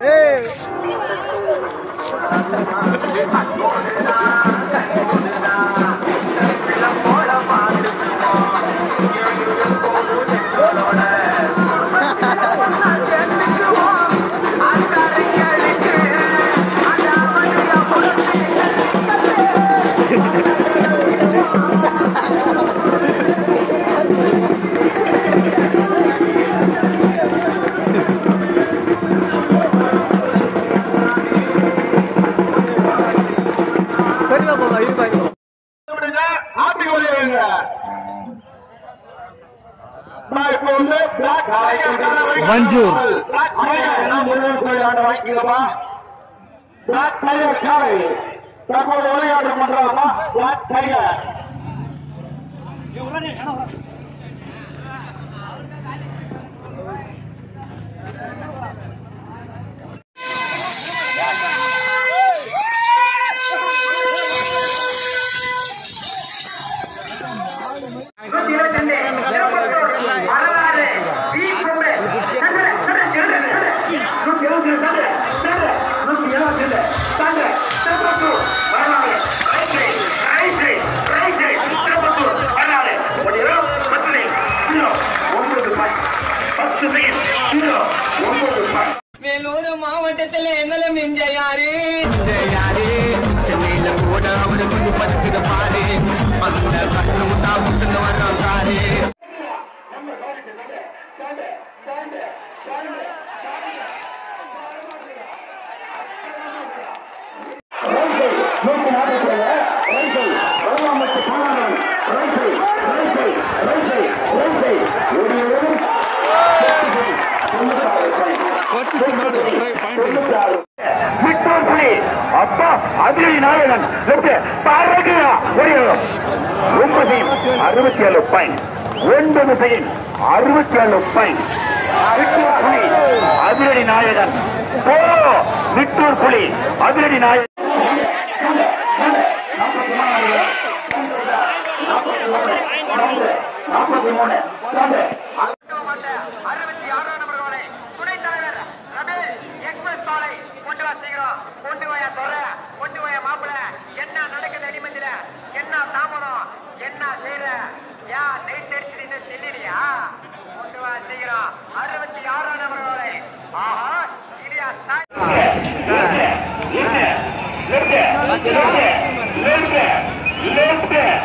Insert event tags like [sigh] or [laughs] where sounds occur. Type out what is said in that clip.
விடுங்க, [laughs] [laughs] black tiger காரை தற்போது விளையாட்டு பண்றாமா black tiger மாவட்டத்தில் எங்களை மிஞ்ச யாரு சென்னையில கூட அவரு கொஞ்சம் பத்துக்கிற பாரு. அந்த கண்ணு முட்டா முட்டுன்னு வர்றான் சாரு அப்பா அதிரி நாயகன். பாரதியா ஒரு ஒன்பதையும் அறுபத்தி ஏழு பாயிண்ட் ஒன்பது செய்யும் அறுபத்தி ஏழு பாயிண்ட் அதிரடி நாயகன். போ நிட்டூர் புலி அதிரடி நாயகன். நாற்பத்தி மூணு. Left there. Left there. Left there.